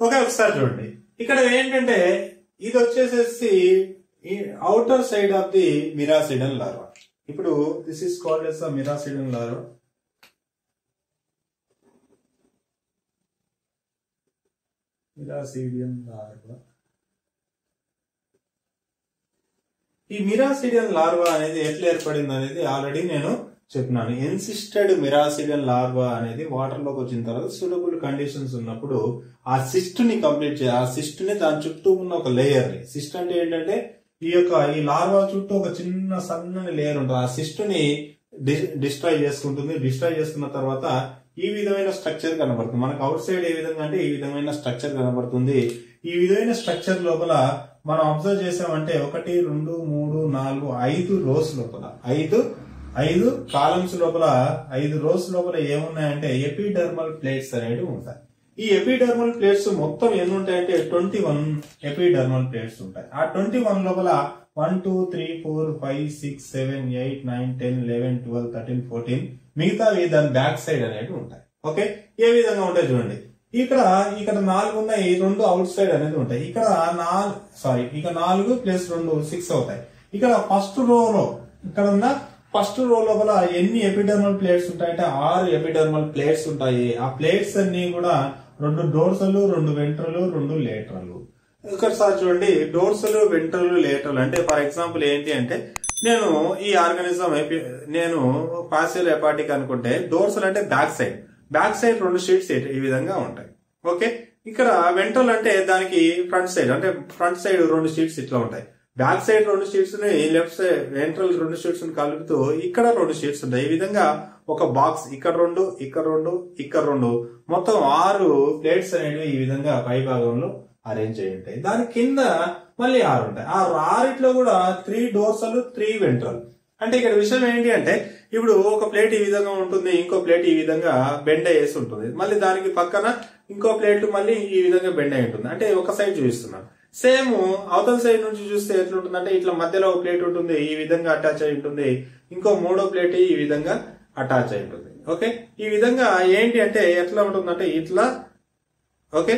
Okay ఒకసారి చూడండి. ఇక్కడ ఏంటంటే ఇది వచ్చేసేసి outer side of the miracidium larva ఇప్పుడు this is called as miracidium larva miracidium larva ఈ మిరాసిడియన్ లార్వా అనేది ఎట్లా ఏర్పడింది అనేది ఆల్రెడీ నేను చెప్పినాను ఎన్సిస్టెడ్ మిరాసిడియన్ లార్వా అనేది వాటర్లోకి వచ్చిన తర్వాత సూటబుల్ కండిషన్స్ ఉన్నప్పుడు ఆ సిస్ట్ని కంప్లీట్ చేయాలి ఆ సిస్ట్ని దాని చుట్టూ ఉన్న ఒక లేయర్ని సిస్ట్ అంటే ఏంటంటే ఈ యొక్క ఈ లార్వా చుట్టూ ఒక చిన్న సన్నని లేయర్ ఉంటుంది. ఆ సిస్ట్ని డిస్ట్రాయ్ చేసుకుంటుంది. డిస్ట్రాయ్ చేసుకున్న తర్వాత ఈ విధమైన స్ట్రక్చర్ కనబడుతుంది. మనకు అవుట్ సైడ్ ఏ విధంగా అంటే ఈ విధమైన స్ట్రక్చర్ కనబడుతుంది. ఈ విధమైన స్ట్రక్చర్ లోపల మనం అబ్జర్వ్ చేసామంటే ఒకటి రెండు మూడు నాలుగు ఐదు రోస్ లోపల ఐదు ఐదు కాలమ్స్ లోపల ఐదు రోస్ లోపల ఏమున్నాయంటే ఎపిడర్మల్ ప్లేట్స్ అనేవి ఉంటాయి. ఈ ఎపిడర్మల్ ప్లేట్స్ మొత్తం ఎన్ని ఉంటాయంటే ట్వంటీ వన్ ఎపిడర్మల్ ప్లేట్స్ ఉంటాయి. ఆ ట్వంటీ వన్ లోపల one two three four five six seven eight nine ten eleven twelve thirteen fourteen మిగతావి దాని బ్యాక్ సైడ్ అనేవి ఉంటాయి. ఓకే? ఏ విధంగా ఉంటాయి చూడండి. ఇక్కడ ఇక్కడ నాలుగు ఉన్నాయి రెండు అవుట్ సైడ్ అనేది ఉంటాయి. ఇక్కడ నాలుగు సారీ ఇక నాలుగు ప్లస్ రెండు సిక్స్ అవుతాయి. ఇక్కడ ఫస్ట్ రోలో ఇక్కడ ఉన్న ఫస్ట్ రో లోపల ఎన్ని ఎపిడర్మల్ ప్లేట్స్ ఉంటాయంటే ఆరు ఎపిడర్మల్ ప్లేట్స్ ఉంటాయి. ఆ ప్లేట్స్ అన్ని కూడా రెండు డోర్సలు రెండు వెంట్రలు రెండు లేటర్లు. ఒకసారి చూడండి డోర్సలు వెంట్రలు లేటర్లు అంటే ఫర్ ఎగ్జాంపుల్ ఏంటి అంటే నేను ఈ ఆర్గానిజం నేను పాసియల్ ఎపాటిక్ అనుకుంటే డోర్సల్ అంటే బ్యాక్ సైడ్. బ్యాక్ సైడ్ రెండు షీట్స్ ఈ విధంగా ఉంటాయి. ఓకే? ఇక్కడ వెంట్రల్ అంటే దానికి ఫ్రంట్ సైడ్ అంటే ఫ్రంట్ సైడ్ రెండు షీట్స్ ఇట్లా ఉంటాయి. బ్యాక్ సైడ్ రెండు షీట్స్ లెఫ్ట్ సైడ్ వెంట్రల్ రెండు షీట్స్ కలుపుతూ ఇక్కడ రెండు షీట్స్ ఉంటాయి ఈ విధంగా ఒక బాక్స్ ఇక్కడ రెండు ఇక్కడ రెండు ఇక్కడ రెండు. మొత్తం ఆరు ప్లేట్స్ అనేవి ఈ విధంగా పై భాగంలో అరేంజ్ అయి ఉంటాయి. దాని కింద మళ్ళీ ఆరు ఉంటాయి. ఆ ఆరిట్లో కూడా త్రీ డోర్సలు త్రీ వెంట్రల్ అంటే ఇక్కడ విషయం ఏంటి అంటే ఇప్పుడు ఒక ప్లేట్ ఈ విధంగా ఉంటుంది ఇంకో ప్లేట్ ఈ విధంగా బెండ్ వేసి ఉంటుంది. మళ్ళీ దానికి పక్కన ఇంకో ప్లేట్ మళ్ళీ ఈ విధంగా బెండ్ అయి ఉంటుంది. అంటే ఒక సైడ్ చూపిస్తున్నాను. సేమ్ అవతల సైడ్ నుంచి చూస్తే ఎట్లుంటుంది అంటే ఇట్లా మధ్యలో ఒక ప్లేట్ ఉంటుంది ఈ విధంగా అటాచ్ అయి ఉంటుంది ఇంకో మూడో ప్లేట్ ఈ విధంగా అటాచ్ అయి ఉంటుంది. ఓకే ఈ విధంగా ఏంటి అంటే ఎట్లా ఉంటుందంటే ఇట్లా ఓకే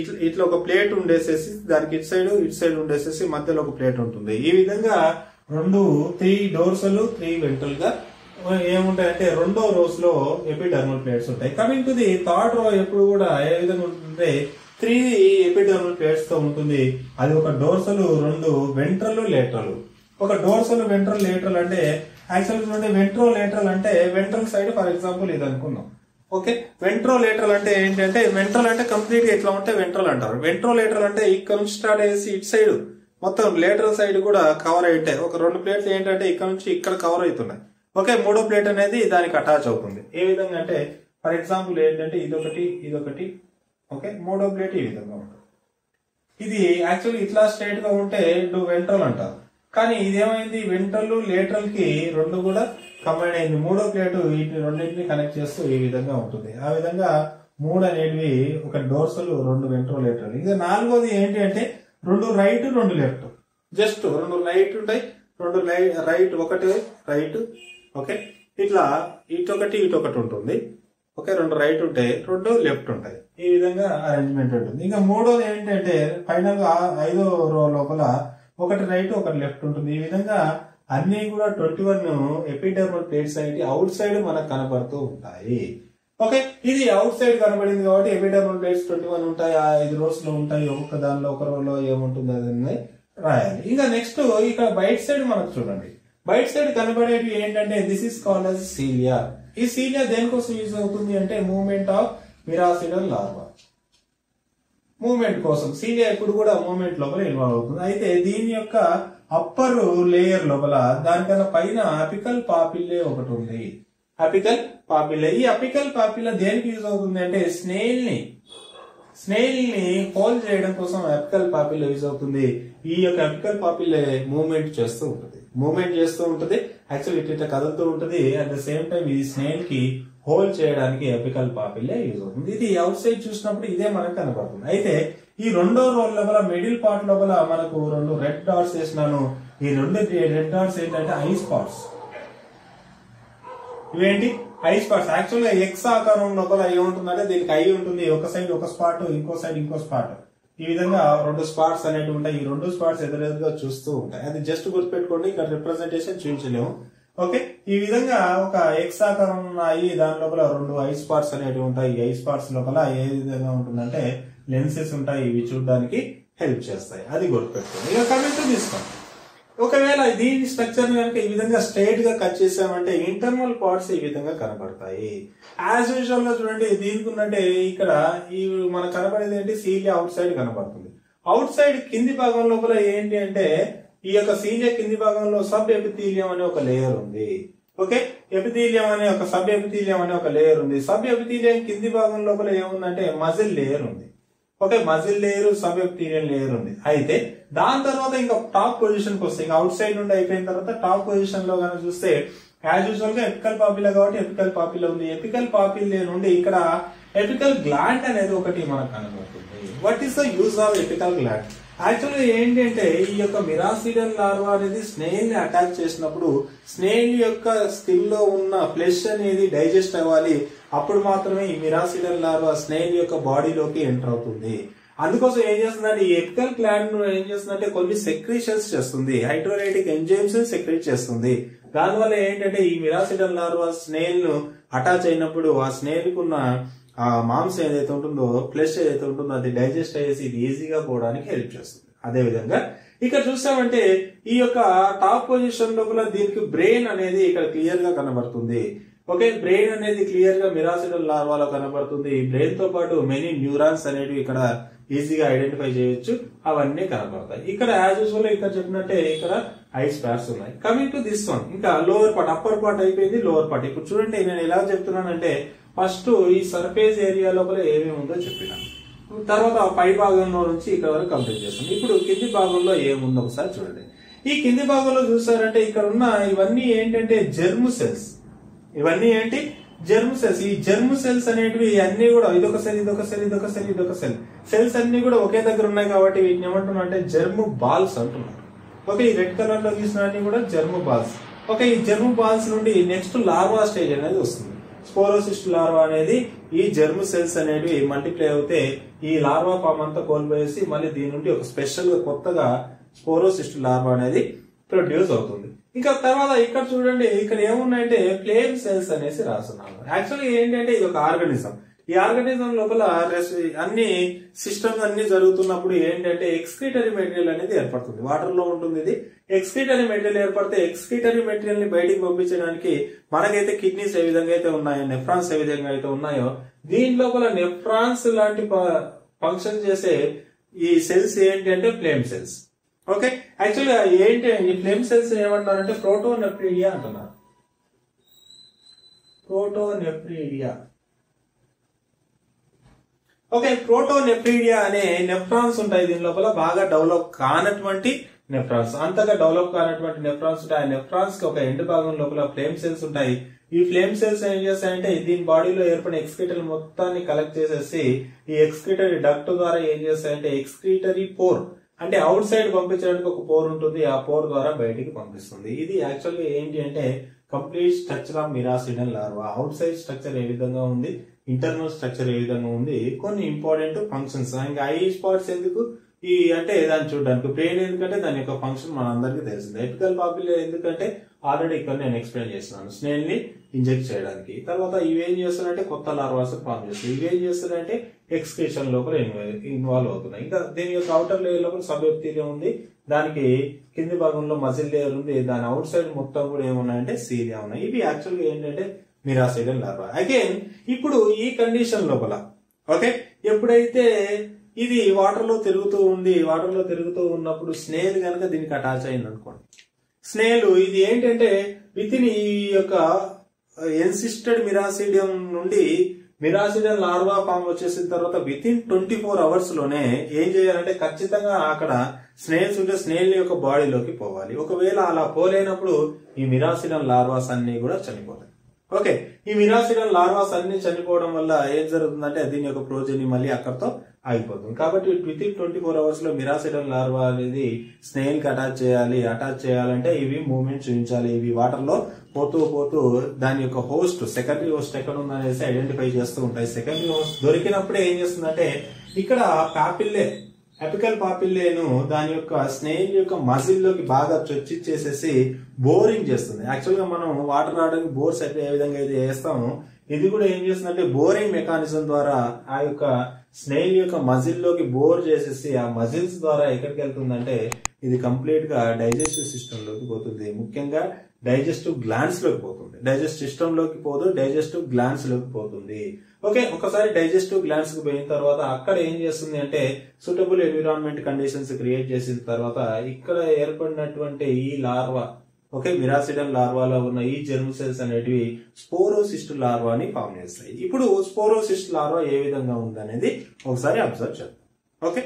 ఇట్లా ఇట్లా ఒక ప్లేట్ ఉండేసేసి దానికి ఇటు సైడ్ ఇటు సైడ్ ఉండేసేసి మధ్యలో ఒక ప్లేట్ ఉంటుంది. ఈ విధంగా రెండు త్రీ డోర్సలు త్రీ వెంటల్గా ఏముంటాయంటే రెండో రోస్లో ఎపిడర్మల్ ప్లేట్స్ ఉంటాయి. Coming to the third row ఎప్పుడు కూడా ఏ విధంగా ఉంటుందంటే త్రీ ఎపిడర్మల్ ప్లేట్స్తో ఉంటుంది. అది ఒక డోర్సలు రెండు వెంట్రలు లేటరలు ఒక డోర్సలు వెంట్రల్ లేటరల్ అంటే యాక్చువల్ చూడండి వెంట్రో లేటరల్ అంటే వెంట్రల్ సైడ్ ఫర్ ఎగ్జాంపుల్ ఇది అనుకుందాం. ఓకే వెంట్రో లేటరల్ అంటే ఏంటంటే వెంట్రల్ అంటే కంప్లీట్గా ఇట్లా ఉంటే వెంట్రల్ అంటారు. వెంట్రో లేటరల్ అంటే ఇక్కడ నుంచి స్టార్ట్ అయ్యేసి ఇటు సైడ్ మొత్తం లేటరల్ సైడ్ కూడా కవర్ అయి ఉంటాయి ఒక రెండు ప్లేట్లు ఏంటంటే ఇక్కడ నుంచి ఇక్కడ కవర్ అవుతున్నాయి. ఓకే మూడో ప్లేట్ అనేది దానికి అటాచ్ అవుతుంది. ఏ విధంగా అంటే ఫర్ ఎగ్జాంపుల్ ఏంటంటే ఇదొకటి ఇదొకటి ఓకే? మూడో ప్లేట్ ఈ విధంగా ఉంటుంది. ఇది యాక్చువల్లీ ఇట్లా స్ట్రైట్గా ఉంటే వెంట్రల్ అంటారు కానీ ఇదేమైంది? వెంట్రల్ లేటరల్కి రెండు కూడా కంబైన్ అయింది. మూడో ప్లేట్ వీటిని రెండింటిని కనెక్ట్ చేస్తూ ఈ విధంగా ఉంటుంది. ఆ విధంగా మూడు అనేటివి ఒక డోర్సల్ రెండు వెంట్రల్ లేటరల్ ఇంకా నాలుగోది ఏంటి అంటే రెండు రైట్ రెండు లెఫ్ట్ జస్ట్ రెండు రైట్ ఉంటాయి రెండు రైట్ ఒకటి రైట్ ఓకే? ఇట్లా ఇటొకటి ఇటొకటి ఉంటుంది. ఓకే రెండు రైట్ ఉంటాయి రెండు లెఫ్ట్ ఉంటాయి. ఈ విధంగా అరేంజ్మెంట్ ఉంటుంది. ఇంకా మూడోది ఏంటంటే ఫైనల్ ఐదో రో లోపల ఒకటి రైట్ ఒకటి లెఫ్ట్ ఉంటుంది. ఈ విధంగా అన్ని కూడా ట్వంటీ వన్ ఎపిడర్మల్ ప్లేట్స్ అనేవి అవుట్ సైడ్ మనకు కనబడుతూ ఉంటాయి. ఓకే ఇది అవుట్ సైడ్ కనబడింది కాబట్టి ఎపిడర్మల్ ప్లేట్స్ ట్వంటీ వన్ ఉంటాయి. ఆ ఐదు రోస్లో ఉంటాయి. ఒక్కొక్క దానిలో ఒక రోలో ఏముంటుంది అది రాయాలి. ఇంకా నెక్స్ట్ ఇక్కడ బయట సైడ్ మనకు చూడండి. బయట సైడ్ కనబడేవి ఏంటంటే this is called as ciliary ఈ సీలియా దేనికోసం యూజ్ అవుతుంది అంటే movement of miracidial larva. Movement కోసం. సీలియా ఇప్పుడు కూడా మూమెంట్ లోపల ఇన్వాల్వ్ అవుతుంది. అయితే దీని యొక్క అప్పర్ లేయర్ లోపల దానికన్నా పైన అపికల్ పాపిల్లే ఒకటి ఉంది. Apical papillae. ఈ అపికల్ పాపిల్ల దేనికి యూజ్ అవుతుంది అంటే స్నేల్ని స్నేల్ని హోల్డ్ చేయడం కోసం అపికల్ పాపిల్ల యూజ్ అవుతుంది. ఈ యొక్క అపికల్ పాపిల్లే మూమెంట్ చేస్తూ ఉంటుంది. మూమెంట్ చేస్తూ ఉంటుంది. యాక్చువల్ ఇట్ ఇట్లా కదులుతూ ఉంటుంది. అట్ ద సేమ్ టైం ఈ స్నేల్కి హోల్డ్ చేయడానికి ఎపికల్ పాపిల్లే యూజ్ అవుతుంది. ఇది అవుట్ సైడ్ చూసినప్పుడు ఇదే మనకు కనబడుతుంది. అయితే ఈ రెండో రోల్ లోపల మిడిల్ పార్ట్ లోపల మనకు రెండు రెడ్ డాట్స్ వేసినాను. ఈ రెండు రెడ్ డాట్స్ ఏంటంటే ఐ స్పాట్స్ ఇవేంటి? ఐ స్పాట్స్ యాక్చువల్గా ఎక్స్ ఆకారం లోపల ఏముంటుందంటే దీనికి ఐ ఉంటుంది. ఒక సైడ్ ఒక స్పాట్ ఇంకో సైడ్ ఇంకో స్పాట్ ఈ విధంగా రెండు స్పాట్స్ అనేవి ఉంటాయి. ఈ రెండు స్పాట్స్ ఎదురెదురుగా చూస్తూ ఉంటాయి. అది జస్ట్ గుర్తుపెట్టుకోండి ఇక్కడ రిప్రజెంటేషన్ చూపించలేము ఓకే ఈ విధంగా ఒక ఎక్స్ ఆకారం ఉన్నాయి దాని లోపల రెండు ఐ స్పాట్స్ అనేవి ఉంటాయి. ఈ ఐ స్పాట్స్ లోపల ఏ విధంగా ఉంటుందంటే లెన్సెస్ ఉంటాయి. ఇవి చూడడానికి హెల్ప్ చేస్తాయి. అది గుర్తుపెట్టుకోండి. ఇక కమెంట్ తీసుకోండి ఒకవేళ దీని స్ట్రక్చర్ కనుక ఈ విధంగా స్ట్రైట్గా కట్ చేసామంటే ఇంటర్నల్ పార్ట్స్ ఈ విధంగా కనబడతాయి. యాజ్ యూజువల్గా చూడండి దీనికి ఉన్నట్టే ఇక్కడ ఈ మనకు కనబడేది ఏంటి? సీలియా అవుట్ సైడ్ కనబడుతుంది. అవుట్ సైడ్ కింది భాగం లోపల ఏంటి అంటే ఈ యొక్క సీలియా కింది భాగంలో సబ్ ఎపిథీలియం అనే ఒక లేయర్ ఉంది. ఓకే ఎపిథీలియం అనే ఒక సబ్ ఎపిథీలియం అనే ఒక లేయర్ ఉంది. సబ్ ఎపిథీలియం కింది భాగం లోపల ఏముందంటే మజిల్ లేయర్ ఉంది. Okay muscle layer subepithelial layer ఉంది. అయితే దాని తర్వాత ఇంకా టాప్ పొజిషన్కి వస్తే ఇంకా అవుట్ సైడ్ నుండి అయిపోయిన తర్వాత టాప్ పొజిషన్లో కనుక చూస్తే యాజ్ యూజువల్గా ఎపికల్ పాపిలా కాబట్టి ఎపికల్ పాపిలా ఉంది. ఎపికల్ పాపిల్ నుండి ఇక్కడ ఎపికల్ గ్లాండ్ అనేది ఒకటి మనకు కనబడుతుంది. What is the use of apical gland actually ఏంటంటే ఈ యొక్క మిరాసిడన్ లార్వా అనేది స్నేల్ని అటాక్ చేసినప్పుడు స్నేహిల్ యొక్క స్కిల్లో ఉన్న ఫ్లెష్ అనేది డైజెస్ట్ అవ్వాలి. అప్పుడు మాత్రమే ఈ మిరాసిడన్ లార్వా స్నేహిల్ యొక్క బాడీలోకి ఎంటర్ అవుతుంది. అందుకోసం ఏం చేస్తుందంటే ఈ ఎపికల్ గ్లాండ్ ఏం చేస్తుందంటే కొన్ని సెక్రీషన్స్ చేస్తుంది. హైడ్రోలైటిక్ ఎంజైమ్స్ సెక్రేట్ చేస్తుంది. దానివల్ల ఏంటంటే ఈ మిరాసిడల్ లార్వా స్నేహిల్ను అటాచ్ అయినప్పుడు ఆ స్నేహిల్ ఉన్న ఆ మాంసం ఏదైతే ఉంటుందో ఫ్లెష్ ఏదైతే ఉంటుందో అది డైజెస్ట్ అయ్యేసి ఇది ఈజీగా పోవడానికి హెల్ప్ చేస్తుంది. అదే విధంగా ఇక్కడ చూసామంటే ఈ యొక్క టాప్ పొజిషన్ లోపల దీనికి బ్రెయిన్ అనేది ఇక్కడ క్లియర్గా కనబడుతుంది. ఓకే బ్రెయిన్ అనేది క్లియర్గా మిరాసిడల్ లార్వాలో కనబడుతుంది. బ్రెయిన్తో పాటు మెనీ న్యూరాన్స్ అనేవి ఇక్కడ ఈజీగా ఐడెంటిఫై చేయొచ్చు. అవన్నీ కనబడతాయి. ఇక్కడ యాజ్ యూజువల్ ఇక్కడ చెప్పినట్టే ఇక్కడ ఐస్ ప్యాడ్స్ ఉన్నాయి. కమింగ్ టు దిస్ వన్ ఇంకా లోవర్ పార్ట్ అప్పర్ పార్ట్ అయిపోయింది లోవర్ పార్ట్ ఇప్పుడు చూడండి నేను ఎలా చెప్తున్నానంటే ఫస్ట్ ఈ సర్ఫేస్ ఏరియా లోపల ఏమేమి ఉందో చెప్పినాను తర్వాత పై భాగంలో నుంచి ఇక్కడ వరకు కంప్లీట్ చేస్తాం. ఇప్పుడు కింది భాగంలో ఏముందో ఒకసారి చూడండి. ఈ కింది భాగంలో చూసారంటే ఇక్కడ ఉన్న ఇవన్నీ ఏంటంటే జెర్మ్ సెల్స్ ఇవన్నీ ఏంటి? జెర్మ్ సెల్స్ ఈ జెర్మ్ సెల్స్ అనేటివి అన్ని కూడా ఇదొక సెల్ ఇదొక సెల్ ఇదొక సెల్ ఇదొక సెల్ సెల్స్ అన్ని కూడా ఒకే దగ్గర ఉన్నాయి కాబట్టి వీటిని ఏమంటున్నా అంటే జెర్మ్ బాల్స్ అంటున్నారు. ఓకే ఈ రెడ్ కలర్లో గీసిన అన్ని కూడా జెర్మ్ బాల్స్ ఓకే ఈ జెర్మ్ బాల్స్ నుండి నెక్స్ట్ లార్వా స్టేజ్ అనేది వస్తుంది. స్పోరోసిస్ట్ లార్వా అనేది ఈ జర్మ్ సెల్స్ అనేవి మల్టిప్లై అవుతే ఈ లార్వా ఫామ్ అంతా కోల్పోయేసి మళ్ళీ దీని నుండి ఒక స్పెషల్గా కొత్తగా స్పోరోసిస్ట్ లార్వా అనేది ప్రొడ్యూస్ అవుతుంది. ఇంకా తర్వాత ఇక్కడ చూడండి ఇక్కడ ఏమున్నాయంటే ఫ్లేమ్ సెల్స్ అనేసి రాస్తున్నాను యాక్చువల్లీ ఏంటంటే ఇది ఒక ఆర్గనిజం ఈ ఆర్గనిజం లోపల అన్ని సిస్టమ్స్ అన్ని జరుగుతున్నప్పుడు ఏంటంటే ఎక్స్క్రీటరీ మెటీరియల్ అనేది ఏర్పడుతుంది. వాటర్లో ఉంటుంది ఇది. ఎక్స్క్రీటరీ మెటీరియల్ ఏర్పడితే ఎక్స్క్రీటరీ మెటీరియల్ని బయటికి పంపించడానికి మనకైతే కిడ్నీస్ ఏ విధంగా అయితే ఉన్నాయో నెఫ్రాన్స్ ఏ విధంగా అయితే ఉన్నాయో దీని లోపల నెఫ్రాన్స్ లాంటి ఫంక్షన్ చేసే ఈ సెల్స్ ఏంటి అంటే ఫ్లేమ్ సెల్స్. ఓకే? యాక్చువల్గా ఏంటి ఈ ఫ్లేమ్ సెల్స్ ఏమంటారంటే ప్రోటోనెఫ్రీడియా అంటున్నారు. ప్రోటోనెఫ్రీడియా ఓకే ప్రోటో నెఫ్రీడియా అనే నెఫ్రాన్స్ ఉంటాయి దీని లోపల. బాగా డెవలప్ కానటువంటి నెఫ్రాన్స్. అంతగా డెవలప్ కానటువంటి నెఫ్రాన్స్ ఉంటాయి. ఆ నెఫ్రాన్స్కి ఒక ఎండ్ భాగం లోపల ఫ్లేమ్ సెల్స్ ఉంటాయి. ఈ ఫ్లేమ్ సెల్స్ ఏం చేస్తాయంటే దీని బాడీలో ఏర్పడిన ఎక్స్క్రీటరీ మొత్తాన్ని కలెక్ట్ చేసేసి ఈ ఎక్స్క్రీటరీ డక్ట్ ద్వారా ఏం చేస్తాయంటే ఎక్స్క్రీటరీ పోర్ అంటే అవుట్ సైడ్ పంపించడానికి ఒక పోర్ ఉంటుంది. ఆ పోర్ ద్వారా బయటికి పంపిస్తుంది. ఇది యాక్చువల్గా ఏంటి అంటే complete structure of miracidial larva. Outside structure ఏ విధంగా ఉంది? ఇంటర్నల్ స్ట్రక్చర్ ఏ విధంగా ఉంది? కొన్ని ఇంపార్టెంట్ ఫంక్షన్స్. ఇంకా ఐ స్పాట్స్ ఎందుకు? ఈ అంటే దాన్ని చూడడానికి బ్రెయిన్ ఎందుకంటే దాని యొక్క ఫంక్షన్ మనందరికీ తెలిసింది. ఎపికల్ పాపులర్ ఎందుకంటే ఆల్రెడీ ఇక్కడ నేను ఎక్స్ప్లెయిన్ చేస్తున్నాను. స్నేల్ని ఇంజెక్ట్ చేయడానికి. తర్వాత ఇవేం చేస్తారంటే కొత్త లార్వాస్ ఫామ్ చేస్తాయి ఇవేం చేస్తారంటే ఎక్స్క్రీషన్ లోపల ఇన్వాల్వ్ అవుతున్నాయి. ఇంకా దీని యొక్క అవుటర్ లేయర్ లోపల సబ్ ఎపిథీలియం ఉంది. దానికి కింది భాగంలో మజిల్ లేయర్ ఉంది. దాని అవుట్ సైడ్ మొత్తం కూడా ఏమున్నాయంటే సీలియా ఉన్నాయి. ఇవి యాక్చువల్గా ఏంటంటే మిరాసైడల్ లార్వా అగైన్ ఇప్పుడు ఈ కండిషన్ లోపల ఓకే? ఎప్పుడైతే ఇది వాటర్లో తిరుగుతూ ఉంది వాటర్లో తిరుగుతూ ఉన్నప్పుడు స్నేల్ కనుక దీనికి అటాచ్ అయింది అనుకోండి. స్నేల్ ఇది ఏంటంటే విత్ ఇన్ ఈ యొక్క ఎన్సిస్టెడ్ మిరాసిడియం నుండి మిరాసిడన్ లార్వా ఫామ్ వచ్చేసిన తర్వాత విత్ ఇన్ ట్వంటీ ఫోర్ అవర్స్లోనే ఏం చేయాలంటే ఖచ్చితంగా అక్కడ స్నేల్స్ ఉంటే స్నేల్ యొక్క బాడీలోకి పోవాలి. ఒకవేళ అలా పోలేనప్పుడు ఈ మిరాసిడన్ లార్వాస్ అన్ని కూడా చనిపోతాయి. ఓకే ఈ మిరాసిడన్ లార్వాస్ అన్ని చనిపోవడం వల్ల ఏం జరుగుతుందంటే దీని యొక్క ప్రోజెని మళ్ళీ అక్కడతో అయిపోతుంది. కాబట్టి విత్ ఇన్ ట్వంటీ ఫోర్ అవర్స్లో మిరాసిడల్ లార్వా అనేది స్నేహిల్కి కి అటాచ్ చేయాలి అటాచ్ చేయాలంటే ఇవి మూవ్మెంట్ చూపించాలి ఇవి వాటర్లో పోతూ పోతూ దాని యొక్క హోస్ట్ సెకండరీ హోస్ట్ ఎక్కడ ఉందనేసి ఐడెంటిఫై చేస్తూ ఉంటాయి. సెకండరీ హోస్ట్ దొరికినప్పుడే ఏం చేస్తుందంటే ఇక్కడ పాపిల్లే ఎపికల్ పాపిల్లేను దాని యొక్క స్నేహిల్ యొక్క మజిల్లోకి బాగా చొచ్చి చేసేసి బోరింగ్ చేస్తుంది. యాక్చువల్గా మనం వాటర్ రావడానికి బోర్స్ అయితే ఏ విధంగా అయితే వేస్తాము ఇది కూడా ఏం చేస్తుందంటే బోరింగ్ మెకానిజం ద్వారా ఆ యొక్క స్నేహిల్ యొక్క మజిల్లోకి బోర్ చేసేసి ఆ మజిల్స్ ద్వారా ఎక్కడికి వెళ్తుందంటే ఇది కంప్లీట్గా డైజెస్టివ్ సిస్టమ్లోకి పోతుంది. ముఖ్యంగా డైజెస్టివ్ గ్లాన్స్లోకి పోతుంది. డైజెస్ట్ సిస్టమ్లోకి పోదు డైజెస్టివ్ గ్లాన్స్లోకి పోతుంది. ఓకే ఒకసారి డైజెస్టివ్ గ్లాన్స్కి పోయిన తర్వాత అక్కడ ఏం చేస్తుంది అంటే సూటబుల్ ఎన్విరాన్మెంట్ కండిషన్స్ క్రియేట్ చేసిన తర్వాత ఇక్కడ ఏర్పడినటువంటి ఈ లార్వా ఓకే మిరాసిడల్ లార్వాలో ఉన్న ఈ జెర్మ్ సెల్స్ అనేటివి స్పోరోసిస్ట్ లార్వాని ఫామ్ చేస్తాయి. ఇప్పుడు స్పోరోసిస్ట్ లార్వా ఏ విధంగా ఉందనేది ఒకసారి అబ్జర్వ్ చేద్దాం. ఓకే?